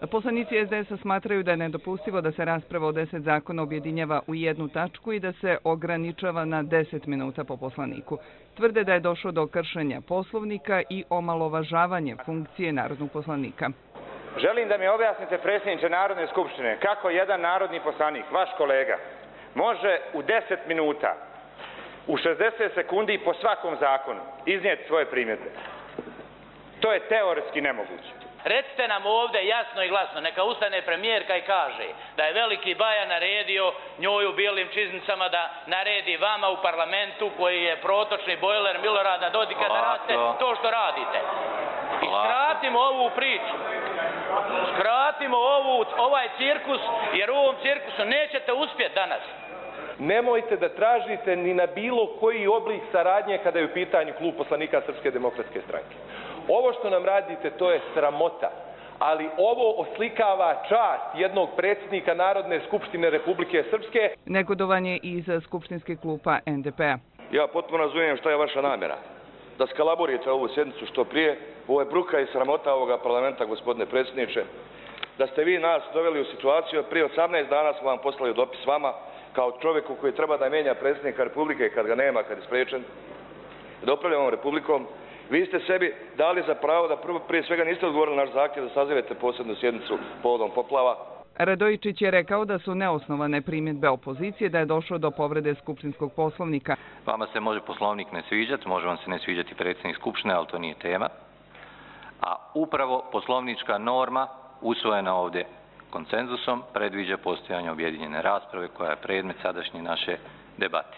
Poslanici SDS-a smatraju da je nedopustivo da se rasprava o deset zakona objedinjava u jednu tačku i da se ograničava na deset minuta po poslaniku. Tvrde da je došlo do kršenja poslovnika i omalovažavanje funkcije narodnog poslanika. Želim da mi objasnite predsjedniče Narodne skupštine kako jedan narodni poslanik, vaš kolega, može u 10 minuta, u 60 sekundi po svakom zakonu iznijeti svoje primjete. To je teoretski nemoguće. Recite nam ovdje jasno i glasno, neka ustane premijerka i kaže da je veliki Baja naredio njoj u bijelim čiznicama da naredi vama u parlamentu koji je protočni bojler Milorada Dodika da radite to što radite. I skratimo ovu priču. Skratimo ovu, ovaj cirkus, jer u ovom cirkusu nećete uspjeti danas. Nemojte da tražite ni na bilo koji oblik saradnje kada je u pitanju klub poslanika Srpske demokratske stranke. Ovo što nam radite, to je sramota. Ali ovo oslikava čast jednog predsjednika Narodne skupštine Republike Srpske. Negodovanje iz skupštinske klupa NDP-a. Ja potpuno razumijem šta je vaša namjera. Da skalaborite ovu sjednicu što prije. Ovo je bruka i sramota ovoga parlamenta, gospodine predsjedniče. Da ste vi nas doveli u situaciju, prije 18 dana smo vam poslali dopis vama, kao čovjeku koji treba da menja predsjednika Republike kad ga nema, kad je sprečen, da upravlja ovom Republikom, Vi ste sebi dali za pravo da prvo, prije svega niste odgovorili naš zahtjev da sazivete posebnu sjednicu povodom poplava. Radojičić je rekao da su neosnovane primjedbe opozicije da je došlo do povrede Skupštinskog poslovnika. Vama se može poslovnik ne sviđati, može vam se ne sviđati predsjednik Skupštine, ali to nije tema. A upravo poslovnička norma usvojena ovdje koncenzusom predviđa postojanje objedinjene rasprave koja je predmet sadašnje naše debate.